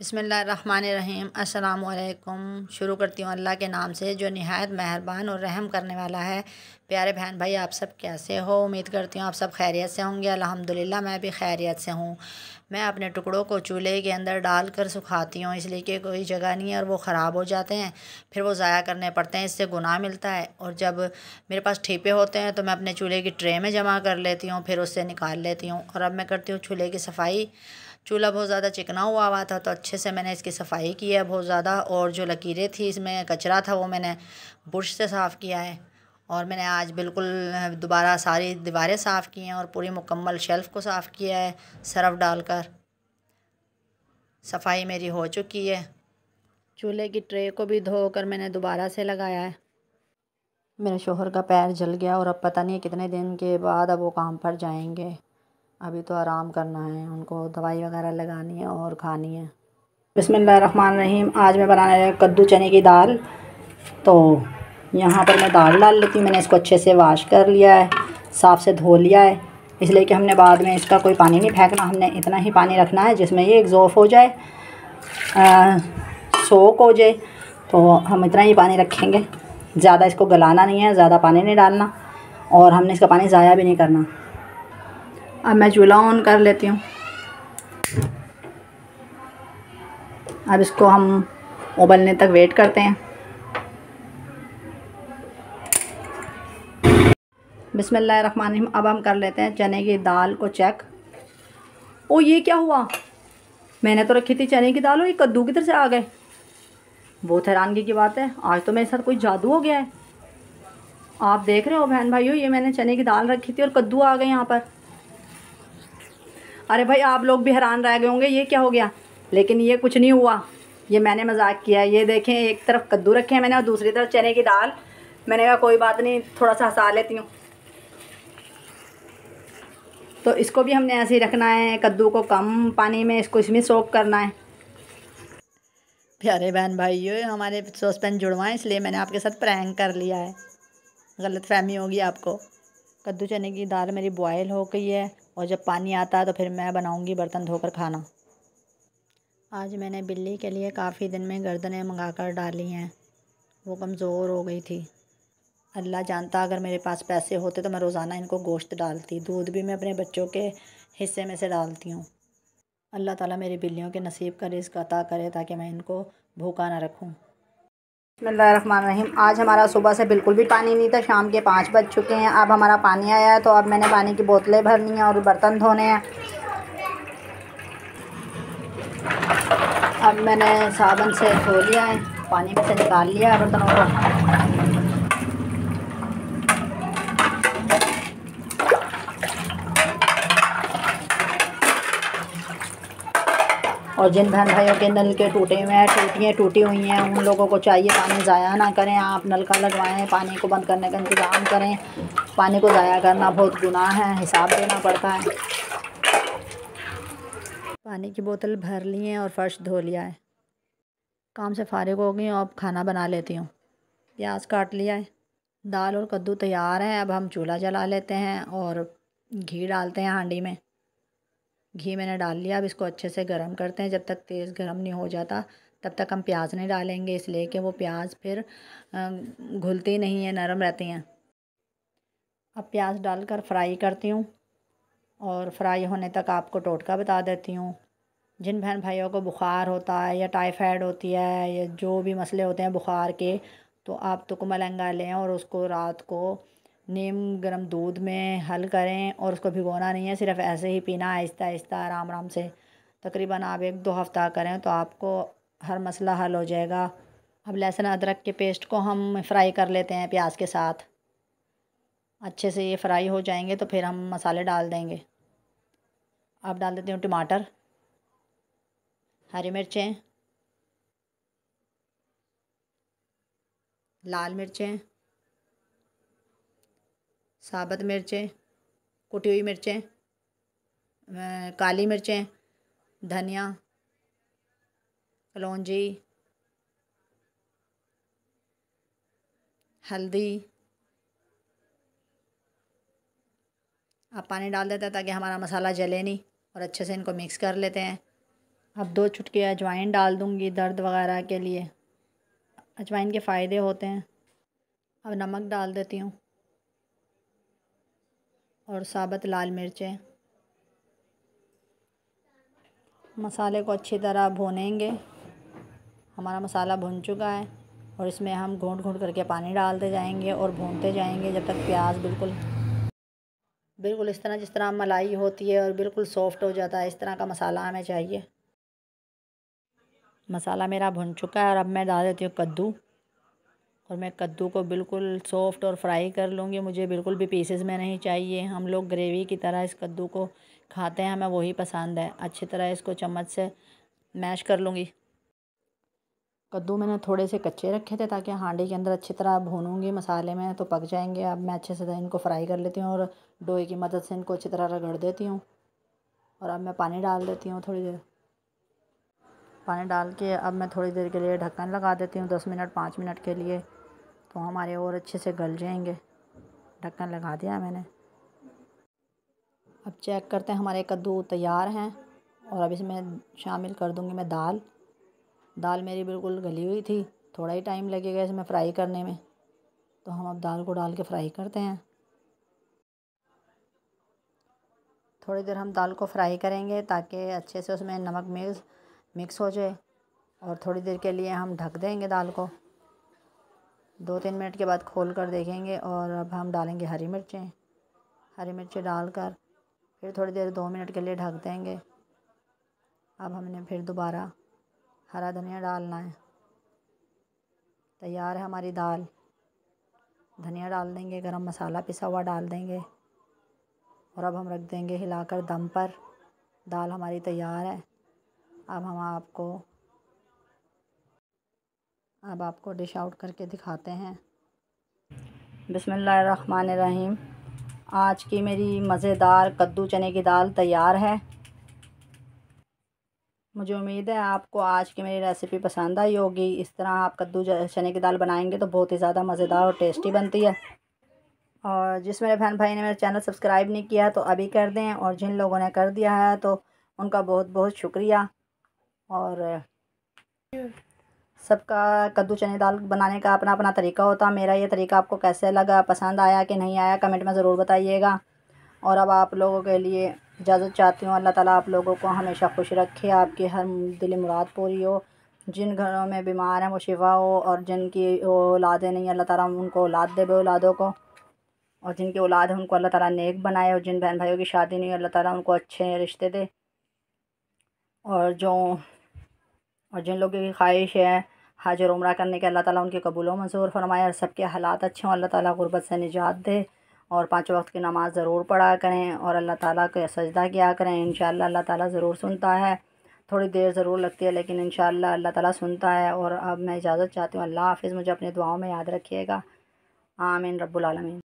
बसमीम अल्लाम शुरू करती हूँ अल्लाह के नाम से, जो नहायत मेहरबान और रहम करने वाला है। प्यारे बहन भाई, आप सब कैसे हो? उम्मीद करती हूँ आप सब खैरियत से होंगे। अल्हम्दुलिल्लाह, मैं भी खैरियत से हूँ। मैं अपने टुकड़ों को चूल्हे के अंदर डाल कर सुखाती हूँ, इसलिए कि कोई जगह नहीं है और वो ख़राब हो जाते हैं। फिर वो ज़ाया करने पड़ते हैं, इससे गुनाह मिलता है। और जब मेरे पास ठीपे होते हैं तो मैं अपने चूल्हे की ट्रे में जमा कर लेती हूँ, फिर उससे निकाल लेती हूँ। और अब मैं करती हूँ चूल्हे की सफ़ाई। चूल्हा बहुत ज़्यादा चिकना हुआ हुआ था तो अच्छे से मैंने इसकी सफ़ाई की है बहुत ज़्यादा और जो लकीरें थी इसमें कचरा था वो मैंने बुरश से साफ़ किया है और मैंने आज बिल्कुल दोबारा सारी दीवारें साफ़ की हैं और पूरी मुकम्मल शेल्फ़ को साफ़ किया है सरफ़ डालकर। सफ़ाई मेरी हो चुकी है। चूल्हे की ट्रे को भी धोकर मैंने दोबारा से लगाया है। मेरे शोहर का पैर जल गया और अब पता नहीं कितने दिन के बाद अब वो काम पर जाएँगे। अभी तो आराम करना है, उनको दवाई वगैरह लगानी है और खानी है। रहीम आज मैं बनाने कद्दू चने की दाल। तो यहाँ पर मैं दाल डाल लेती हूँ, मैंने इसको अच्छे से वाश कर लिया है, साफ़ से धो लिया है। इसलिए कि हमने बाद में इसका कोई पानी नहीं फेंकना, हमने इतना ही पानी रखना है जिसमें ये एग्जॉफ हो जाए सोख हो जाए तो हम इतना ही पानी रखेंगे। ज़्यादा इसको गलाना नहीं है, ज़्यादा पानी नहीं डालना, और हमने इसका पानी ज़ाया भी नहीं करना। अब मैं चूल्हा ऑन कर लेती हूँ। अब इसको हम उबलने तक वेट करते हैं। बिसमीम अब हम कर लेते हैं चने की दाल को चेक ओ, ये क्या हुआ? मैंने तो रखी थी चने की दाल और ये कद्दू किधर से आ गए। बहुत हैरानगी की बात है, आज तो मेरे साथ कोई जादू हो गया है। आप देख रहे हो बहन भाइयों, ये मैंने चने की दाल रखी थी और कद्दू आ गए यहाँ पर। अरे भाई, आप लोग भी हैरान रह गए होंगे, ये क्या हो गया? लेकिन ये कुछ नहीं हुआ। ये मैंने मज़ाक किया ये देखें, एक तरफ़ कद्दू रखे हैं मैंने और दूसरी तरफ़ चने की दाल। मैंने कहा, कोई बात नहीं, थोड़ा सा हंसा लेती हूँ। तो इसको भी हमने ऐसे ही रखना है, कद्दू को कम पानी में, इसको इसमें सोख करना है। प्यारे बहन भाई हमारे सॉस पैन जुड़वाएँ, इसलिए मैंने आपके साथ प्रैंक कर लिया है। गलत फहमी होगी आपको। कद्दू चने की दाल मेरी बॉयल हो गई है। और जब पानी आता है तो फिर मैं बनाऊँगी बर्तन धोकर खाना। आज मैंने बिल्ली के लिए काफ़ी दिन में गर्दनें मंगा कर डाली हैं। वो कमज़ोर हो गई थी। अल्लाह जानता, अगर मेरे पास पैसे होते तो मैं रोज़ाना इनको गोश्त डालती, दूध भी मैं अपने बच्चों के हिस्से में से डालती हूँ। अल्लाह ताला मेरी बिल्लियों के नसीब का रिस्क अता करे ताकि मैं इनको भूखा ना रखूँ। रहीम आज हमारा सुबह से बिल्कुल भी पानी नहीं था, शाम के पाँच बज चुके हैं। अब हमारा पानी आया है तो अब मैंने पानी की बोतलें भरनी हैं और बर्तन धोने हैं। अब मैंने साबुन से धो लिया है, पानी में से निकाल लिया है बर्तनों को। और जिन बहन भाइयों के नल के टूटे हुए हैं, टूटियाँ टूटी हुई हैं, उन लोगों को चाहिए पानी ज़ाया ना करें। आप नलका लगवाएँ, पानी को बंद करने का इंतज़ाम करें। पानी को ज़ाया करना बहुत गुनाह है, हिसाब देना पड़ता है। पानी की बोतल भर ली है और फ़र्श धो लिया है। काम से फारिग हो गई अब खाना बना लेती हूँ। प्याज काट लिया है। दाल और कद्दू तैयार हैं, अब हम चूल्हा जला लेते हैं और घी डालते हैं हांडी में। घी मैंने डाल लिया। अब इसको अच्छे से गर्म करते हैं। जब तक तेज़ गर्म नहीं हो जाता, तब तक हम प्याज नहीं डालेंगे, इसलिए कि वो प्याज फिर घुलती नहीं है, नरम रहती हैं। अब प्याज डालकर फ्राई करती हूँ और फ्राई होने तक आपको टोटका बता देती हूँ। जिन बहन भाइयों को बुखार होता है या टाइफाइड होती है या जो भी मसले होते हैं बुखार के तो आप तुकमलंगा लें और उसको रात को नीम, गर्म दूध में हल करें और उसको भिगोना नहीं है, सिर्फ़ ऐसे ही पीना, आहिस्ता आहिस्ता, आराम आराम से। तकरीबन आप एक दो हफ़्ता करें तो आपको हर मसला हल हो जाएगा। अब लहसुन, अदरक के पेस्ट को हम फ्राई कर लेते हैं प्याज के साथ। अच्छे से ये फ्राई हो जाएँगे तो फिर हम मसाले डाल देंगे। अब डाल देते हूँ टमाटर, हरी मिर्चें, लाल मिर्चें साबुत मिर्चें, कुटी हुई मिर्चें काली मिर्चें, धनिया, कलौजी, हल्दी। आप पानी डाल देते हैं ताकि हमारा मसाला जले नहीं और अच्छे से इनको मिक्स कर लेते हैं। अब दो चुटके अजवाइन डाल दूँगी दर्द वगैरह के लिए। अजवाइन के फ़ायदे होते हैं। अब नमक डाल देती हूँ। और साबत लाल मिर्चें। मसाले को अच्छी तरह भुनेंगे। हमारा मसाला भुन चुका है और इसमें हम घूंट घूंट करके पानी डालते जाएँगे और भूनते जाएँगे जब तक प्याज बिल्कुल बिल्कुल इस तरह जिस तरह मलाई होती है और बिल्कुल सॉफ्ट हो जाता है, इस तरह का मसाला हमें चाहिए। मसाला मेरा भुन चुका है और अब मैं डाल देती हूँ कद्दू। और मैं कद्दू को बिल्कुल सॉफ्ट और फ्राई कर लूँगी। मुझे बिल्कुल भी पीसेस में नहीं चाहिए। हम लोग ग्रेवी की तरह इस कद्दू को खाते हैं, हमें वही पसंद है। अच्छी तरह इसको चम्मच से मैश कर लूँगी। कद्दू मैंने थोड़े से कच्चे रखे थे ताकि हांडी के अंदर अच्छी तरह भूनूँगी। मसाले में तो पक जाएँगे। अब मैं अच्छे से इनको फ्राई कर लेती हूँ और डोई की मदद से इनको अच्छी तरह रगड़ देती हूँ। और अब मैं पानी डाल देती हूँ थोड़ी देर। पानी डाल के अब मैं थोड़ी देर के लिए ढक्कन लगा देती हूँ, दस मिनट, पाँच मिनट के लिए। तो हमारे और अच्छे से गल जाएँगे। ढक्कन लगा दिया मैंने। अब चेक करते हैं हमारे कद्दू तैयार हैं और अब इसमें शामिल कर दूँगी मैं दाल। दाल मेरी बिल्कुल गली हुई थी, थोड़ा ही टाइम लगेगा इसमें फ्राई करने में। तो हम अब दाल को डाल के फ्राई करते हैं। थोड़ी देर हम दाल को फ्राई करेंगे ताकि अच्छे से उसमें नमक मिक्स मिक्स हो जाए और थोड़ी देर के लिए हम ढक देंगे दाल को। दो तीन मिनट के बाद खोल कर देखेंगे और अब हम डालेंगे हरी मिर्चें। हरी मिर्चें डालकर फिर थोड़ी देर दो मिनट के लिए ढक देंगे। अब हमने फिर दोबारा हरा धनिया डालना है। तैयार है हमारी दाल। धनिया डाल देंगे, गरम मसाला पिसा हुआ डाल देंगे और अब हम रख देंगे हिलाकर दम पर। दाल हमारी तैयार है। अब हम आपको, अब आपको डिश आउट करके दिखाते हैं। बिसमीम आज की मेरी मज़ेदार कद्दू चने की दाल तैयार है। मुझे उम्मीद है आपको आज की मेरी रेसिपी पसंद आई होगी। इस तरह आप कद्दू चने की दाल बनाएँगे तो बहुत ही ज़्यादा मज़ेदार और टेस्टी बनती है। और जिस मेरे बहन भाई ने मेरा चैनल सब्सक्राइब नहीं किया तो अभी कर दें, और जिन लोगों ने कर दिया है तो उनका बहुत बहुत शुक्रिया। और, सबका कद्दू चने दाल बनाने का अपना अपना तरीका होता। मेरा ये तरीका आपको कैसे लगा, पसंद आया कि नहीं आया, कमेंट में ज़रूर बताइएगा। और अब आप लोगों के लिए इजाज़त चाहती हूँ, अल्लाह ताला आप लोगों को हमेशा खुश रखे, आपकी हर दिली मुराद पूरी हो। जिन घरों में बीमार हैं, वो शिफा हो, और जिनकी औलादें नहीं अल्लाह ताला उनको औलाद दे बे औलादों को। और जिनकी औलाद है, उनको अल्लाह ताला नेक बनाए, और जिन बहन भाइयों की शादी नहीं अल्लाह ताला उनको अच्छे रिश्ते दे। और जो, और जिन लोगों की ख्वाहिश है हाजिर उम्र करने के, अल्लाह ताला उनके कबूल मंजूर फरमाए और सबके हालात अच्छे हों। अल्लाह ताला गुरबत से निजात दे और पाँच वक्त की नमाज़ ज़रूर पढ़ा करें और अल्लाह ताला के सजदा किया करें। इन अल्लाह ताला ज़रूर सुनता है। थोड़ी देर ज़रूर लगती है, लेकिन इन अल्लाह ताला सुनता है और अब मैं इजाज़त चाहती हूँ। अल्लाह हाफ़िज़, मुझे अपनी दुआओं में याद रखिएगा। आमीन, रब्बुल आलमीन।